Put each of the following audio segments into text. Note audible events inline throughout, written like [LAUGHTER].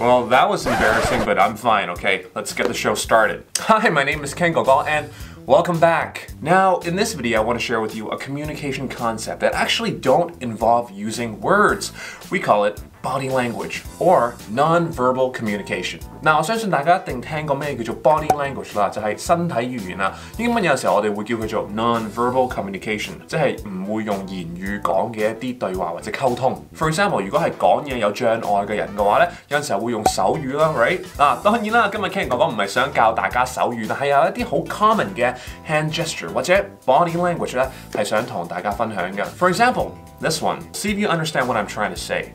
Well, that was embarrassing, but I'm fine, okay? Let's get the show started. Hi, my name is Ken Gogol, and welcome back. Now, in this video, I want to share with you a communication concept that actually don't involve using words. We call it body language or non-verbal communication。嗱，我相信大家一定聽過咩叫做 body language 啦，就係身體語言啦。英文有時候我哋會叫佢做 non-verbal communication，即係唔會用言語講嘅一啲對話或者溝通。For example，如果係講嘢有障礙嘅人嘅話咧，有陣時候會用手語啦，right？嗱，當然啦，今日 Ken 哥哥唔係想教大家手語，但係有一啲好 common 嘅 hand gesture 或者 body language 咧，係想同大家分享嘅。For example，this one，see if you understand what I'm trying to say。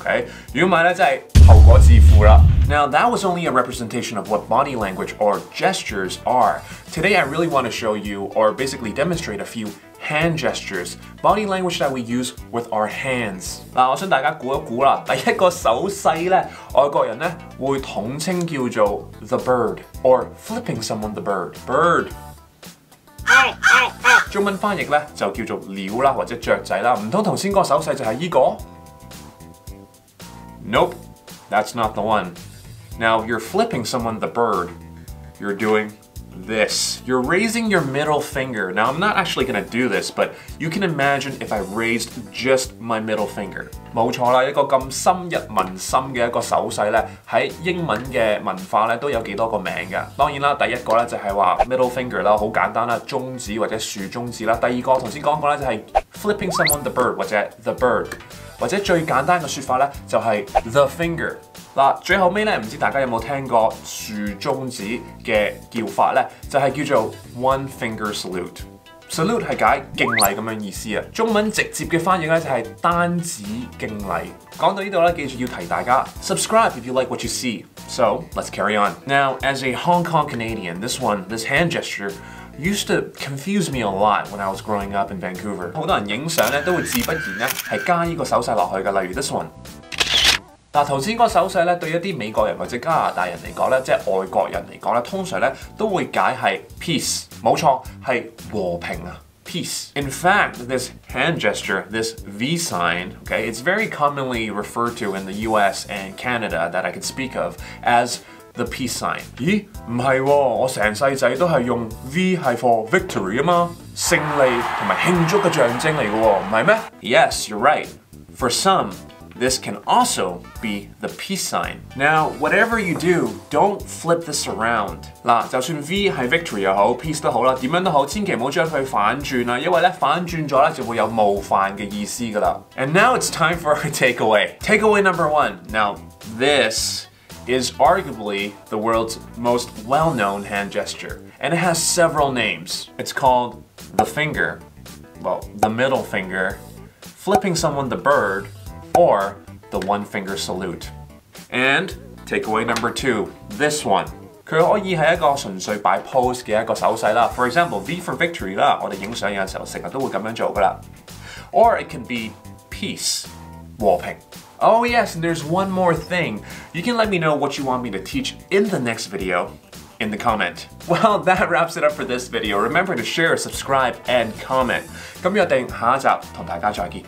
Okay? Now that was only a representation of what body language or gestures are. Today I really want to show you or basically demonstrate a few hand gestures, body language that we use with our hands。嗱，我想大家估一估啦，第一个手势咧，外国人咧会统称叫做 [LAUGHS] the bird or flipping someone the bird bird。中文翻译咧就叫做鸟啦或者雀仔啦，唔通头先嗰个手势就系依个 ？Nope, that's not the one. Now, you're flipping someone the bird. You're doing this. You're raising your middle finger. Now, I'm not actually gonna do this, but you can imagine if I raised just my middle finger. 冇错啦，一个咁深入民心嘅一个手势咧，喺英文嘅文化咧都有几多个名嘅。当然啦，第一个咧就系话 middle finger 啦，好简单啦，中指或者竖中指啦。第二个头先讲过咧就系 flipping someone the bird 或者 the bird。 或者最簡單嘅説法咧，就係 the finger。嗱，最後尾咧，唔知大家有冇聽過豎中指嘅叫法咧？就係叫做 one finger salute。salute 係解敬禮咁樣意思啊。中文直接嘅翻譯咧就係單指敬禮。講到呢度咧，記住要提大家 subscribe if you like what you see. So let's carry on. Now, as a Hong Kong Canadian, this one, this hand gesture used to confuse me a lot when I was growing up in Vancouver。好多人影相咧都会自不然咧系加呢个手势落去嘅，例如 this one。嗱，头先嗰个手势咧，对一啲美国人或者加拿大人嚟讲咧，即系外国人嚟讲咧，通常咧都会解系 peace，冇错，系和平啊，peace。In fact, this hand gesture, this V sign, okay, it's very commonly referred to in the US and Canada that I can speak of as the peace sign。咦，唔系喎，我成世仔都系用 V 系 for victory 啊嘛，胜利同埋庆祝嘅象征嚟嘅喎，唔系咩？Yes, you're right. For some. This can also be the peace sign. Now, whatever you do, don't flip this around. 嗱，就算 V 系 victory 又好，peace 都好啦，点样都好，千祈唔好将佢反转啦，因为咧反转咗咧就会有冒犯嘅意思噶啦。And now it's time for our takeaway. Takeaway number one. Now, this is arguably the world's most well-known hand gesture, and it has several names. It's called the finger, well, the middle finger, flipping someone the bird, or the one finger salute. And takeaway number two, this one. 佢可以系一个纯粹摆 pose 嘅一个手势啦。For example, V for victory 啦，我哋影相有阵时候成日都会咁样做噶啦。Or it can be peace, 和平。 Oh yes, and there's one more thing. You can let me know what you want me to teach in the next video in the comment. [LAUGHS] Well, that wraps it up for this video. Remember to share, subscribe, and comment. 咁约定下一集同大家再见。